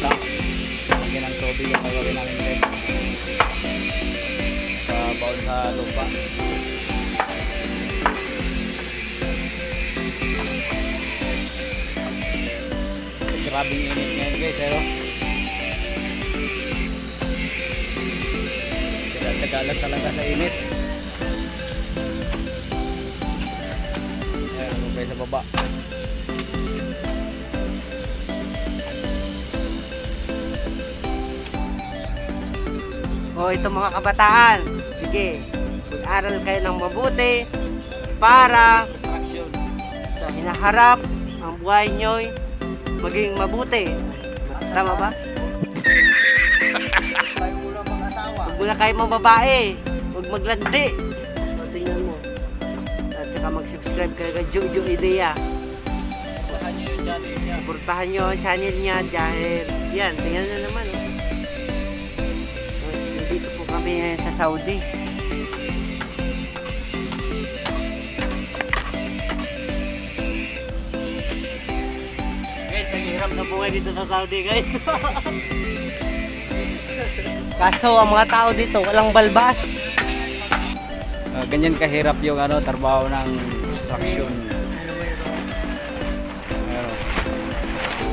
tank. Lagyan ng tubig ang gagawin namin guys. Pabaon sa lupa. Grabing init ngayon guys, pero Tagalog talaga sa init. Ayan, ano guys sa baba. O ito mga kabataan, sige, mag-aral kayo ng mabuti para sa hinaharap ang buhay nyo'y maging mabuti. Tama ba? Tayo muna mag-asawa. Huwag muna kayo mga babae. Huwag maglandi. O, tingnan mo. At saka mag-subscribe kayo kay Jojo Idea. Saan nyo yung channel niya? Suportahan nyo ang channel niya dahil yan, tingnan nyo naman. Oh. Dito kami ngayon sa Saudi. Guys, naghihirap na buhay dito sa Saudi guys. Kaso ang mga tao dito walang balbas. Ah, ganyan kahirap yung ano, trabaho ng construction. Ano,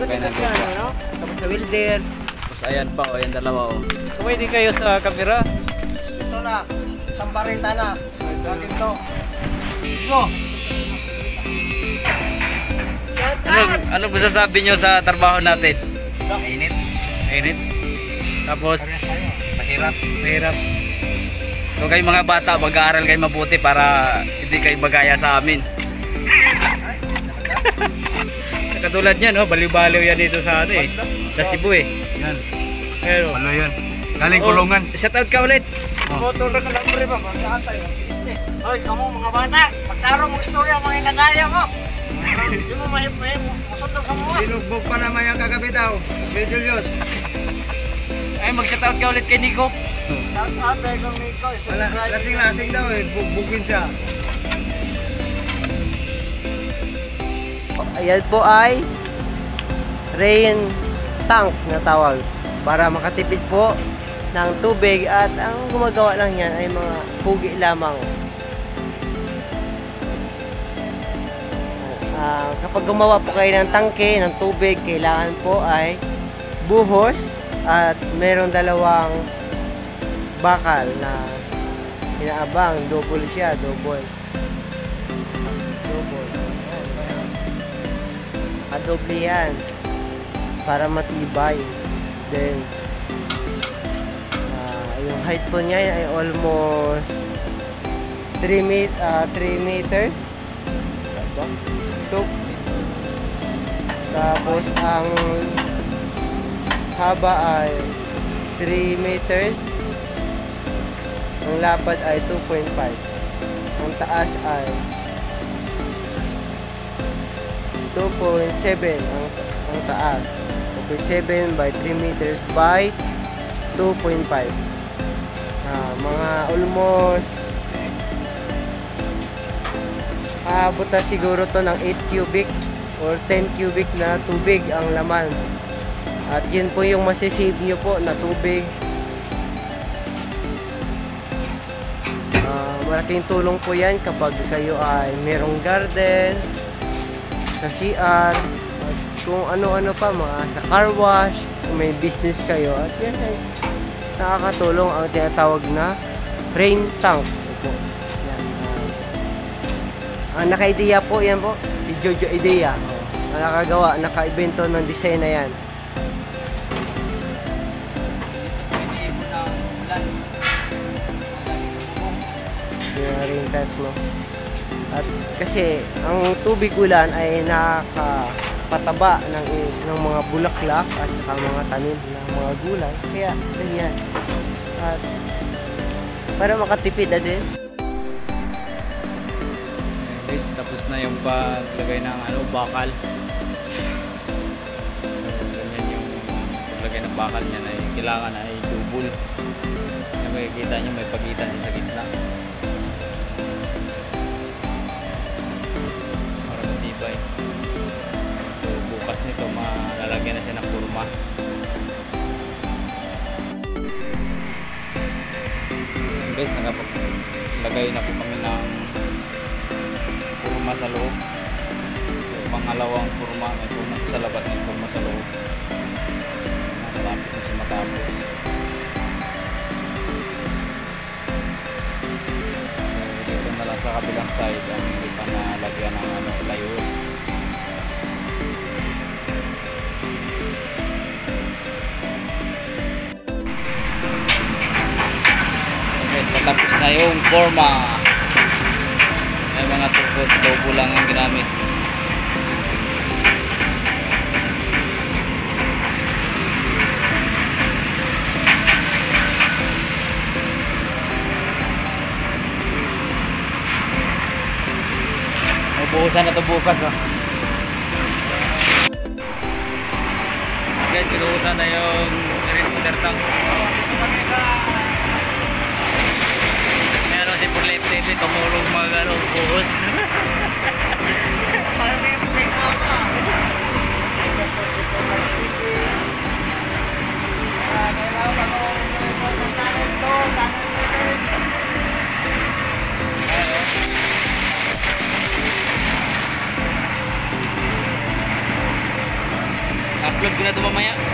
Okay na, Yan, ano? Tapos sa welder. Ayan pa, o ayan dalawa o. Kumay din kayo sa kamera. Ito na. Sambarita na. Gagin to. Go! Ano, ano masasabi nyo sa trabaho natin? Init. Init. Tapos, mahirap. Mahirap. So kayo mga bata, mag-aaral kayo mabuti para hindi kayo magaya sa amin. Katulad niyan, no? baliw-baliw yan dito sa ano eh. Sa Cebu eh. Yan, Pero, ano yun? Galing oh, kulungan. shout out ka ulit. Motor na lang pre ba? Magkaan tayo. Hoy, kamu mga bata. Pagtaro mo istorya mga inagaya mo. Hindi mo mahip-mahip. Musundog sa mga. Sinugbog pa naman yung kagabi daw. Kay Julius. Ay, mag-shout out ka ulit kay Nico. Shout out kang Nico. Lasing-lasing daw eh. Bugbugin siya. Ayan po ay rain tank na tawag para makatipid po ng tubig at ang gumagawa lang yan ay mga pugi lamang. Ah, kapag gumawa po kayo ng tangke ng tubig, kailangan po ay buhos at meron dalawang bakal na inaabang, double siya, double. Double. Adobe yan. Para matibay. Then, ah, yung height po niya ay almost 3 met ah, 3 meters. Ito. Tapos, ang haba ay 3 meters. Ang lapad ay 2.5. Ang taas ay 2.7 ang, ang taas. 2.7 by 3 meters by 2.5. Ah, mga almost aabot na siguro to ng 8 cubic or 10 cubic na tubig ang laman. At yun po yung masisave nyo po na tubig. Ah, malaking tulong po yan kapag kayo ay merong garden, sa CR, at kung ano-ano pa, mga sa car wash, kung may business kayo, at yan ay nakakatulong ang tinatawag na rain tank. Ito. Yan. ah. ang naka-idea po, yan po, si Jojo Idea. Ang nakagawa, naka-invento ng design na yan. Yung rain tank, no? At kasi ang tubig ulan ay nakakapataba ng, ng mga bulaklak at saka mga tanim ng mga gulay. Kaya ganyan. At para makatipid na din. Guys, tapos na yung paglagay ng ano, bakal. So, ganyan yung paglagay ng bakal niya na kailangan ay double. Na makikita nyo may pagitan sa gitna. lalagyan na siya ng kurma. Guys, nagapaglagay na po kami ng kurma sa loob. Pangalawang kurma, may kurma sa labas, may kurma sa loob. Malapit na siya matapos. Sa kabilang side ang hindi pa nalagyan ng ano, layo. Patapos na yung forma. May mga tukot, lobo lang ang ginamit. Mabuhusan na ito bukas, no? Guys, pinuhusan na yung rin water tank. Meron si TV, tumulong mag ano, buhos. Parang may problema pa. Ah, kailangan ako mag- sa channel to, channel 7. Upload ko na ito mamaya.